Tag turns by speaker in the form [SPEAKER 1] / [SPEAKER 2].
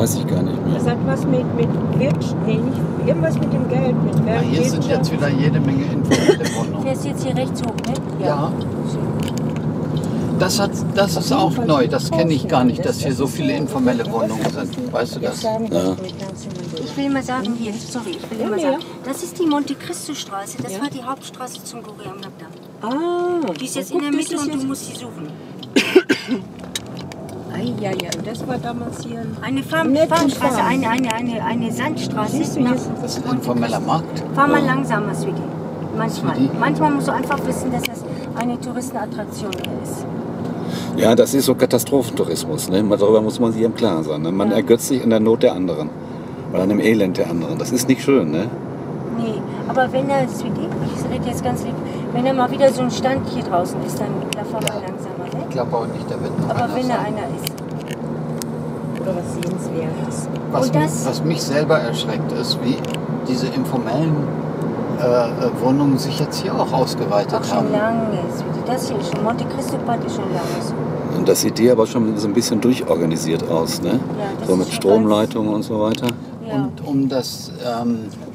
[SPEAKER 1] weiß ich gar nicht mehr.
[SPEAKER 2] Das hat was mit, mit Wirtschaft, nee, nicht, irgendwas mit dem Geld, mit
[SPEAKER 3] Ja,
[SPEAKER 2] Welt,
[SPEAKER 3] hier sind jetzt wieder jede Menge Wohnungen.
[SPEAKER 4] fährst jetzt hier rechts hoch, ne?
[SPEAKER 3] Ja. Das, hat, das ist auch neu, das kenne ich gar nicht, dass hier so viele informelle Wohnungen sind. Weißt du das?
[SPEAKER 1] Ja.
[SPEAKER 4] Ich will mal sagen, hier, sorry, ich will
[SPEAKER 2] Ja,
[SPEAKER 4] mal
[SPEAKER 2] ja.
[SPEAKER 4] sagen, das ist die Monte Cristo Straße, das
[SPEAKER 2] Ja.
[SPEAKER 4] war die Hauptstraße zum Goria Magda.
[SPEAKER 2] Ah,
[SPEAKER 4] Die ist jetzt in der Mitte und du musst sie suchen.
[SPEAKER 2] Ja, ja, das war damals hier ein
[SPEAKER 4] Eine Farm, Farmstraße,
[SPEAKER 2] Farm.
[SPEAKER 4] eine, eine, eine, eine Sandstraße.
[SPEAKER 2] Siehst du, hier ist
[SPEAKER 3] Das ist ein informeller Markt.
[SPEAKER 4] Fahr mal langsamer, Sweetie. Manchmal.
[SPEAKER 3] Sweetie?
[SPEAKER 4] Manchmal musst du einfach wissen, dass das eine Touristenattraktion hier ist.
[SPEAKER 1] Ja, das ist so Katastrophentourismus. Ne? Darüber muss man sich im Klaren sein. Ne? Man
[SPEAKER 4] Ja.
[SPEAKER 1] ergötzt sich an der Not der anderen. Oder an dem Elend der anderen. Das ist nicht schön, ne?
[SPEAKER 4] Nee, aber wenn Sweetie, ich rede jetzt ganz lieb, wenn da mal wieder so ein Stand hier draußen ist, dann da fahr mal langsamer,
[SPEAKER 3] Ich glaube auch nicht, da wird noch
[SPEAKER 4] Aber
[SPEAKER 3] einer
[SPEAKER 4] wenn da
[SPEAKER 3] sein.
[SPEAKER 4] einer ist.
[SPEAKER 2] oder was Sehenswertes.
[SPEAKER 3] Was,
[SPEAKER 4] Und das-
[SPEAKER 3] was mich selber erschreckt, ist, wie diese informellen äh, äh, Wohnungen sich jetzt hier auch ausgeweitet
[SPEAKER 4] Auch schon
[SPEAKER 3] haben.
[SPEAKER 4] lange, Sweetie. Das hier ist schon, Monte Cristo ist schon lange so.
[SPEAKER 1] Und das sieht dir aber schon so ein bisschen durchorganisiert aus, ne?
[SPEAKER 4] Ja, das
[SPEAKER 1] So
[SPEAKER 4] ist
[SPEAKER 1] mit
[SPEAKER 4] schon
[SPEAKER 1] Stromleitungen und so weiter.
[SPEAKER 4] Ja.
[SPEAKER 3] Und um das ähm,